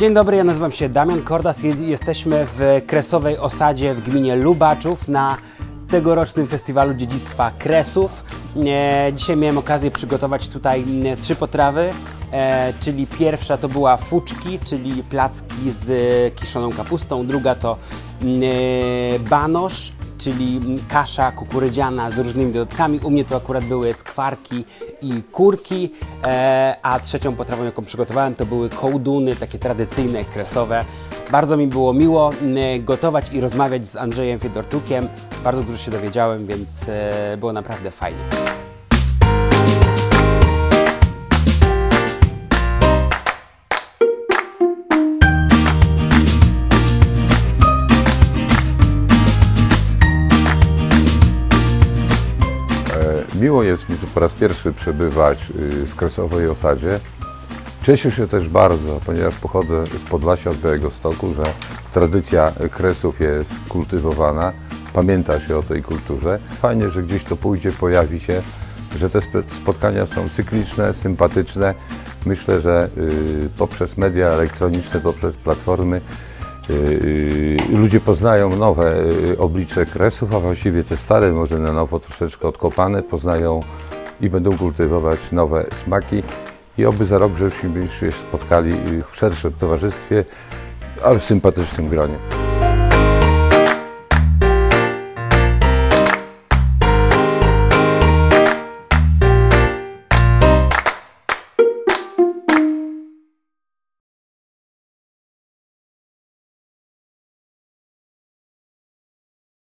Dzień dobry, ja nazywam się Damian Kordas. Je- Jesteśmy w Kresowej Osadzie w gminie Lubaczów na tegorocznym festiwalu dziedzictwa Kresów. E, Dzisiaj miałem okazję przygotować tutaj trzy potrawy, e, czyli pierwsza to była fuczki, czyli placki z kiszoną kapustą, druga to e, banosz, czyli kasza kukurydziana z różnymi dodatkami. U mnie to akurat były skwarki i kurki, e, a trzecią potrawą, jaką przygotowałem, to były kołduny, takie tradycyjne, kresowe. Bardzo mi było miło gotować i rozmawiać z Andrzejem Fiedorczukiem. Bardzo dużo się dowiedziałem, więc e, było naprawdę fajnie. Miło jest mi tu po raz pierwszy przebywać y, w Kresowej Osadzie. Cieszę się też bardzo, ponieważ pochodzę z Podlasia, od Białego Stoku, że tradycja Kresów jest kultywowana, pamięta się o tej kulturze. Fajnie, że gdzieś to pójdzie, pojawi się, że te spotkania są cykliczne, sympatyczne. Myślę, że y, poprzez media elektroniczne, poprzez platformy Yy, Ludzie poznają nowe yy, oblicze kresów, a właściwie te stare, może na nowo troszeczkę odkopane, poznają i będą kultywować nowe smaki. I oby za rok, żebyśmy się spotkali yy, w szerszym towarzystwie, ale w sympatycznym gronie.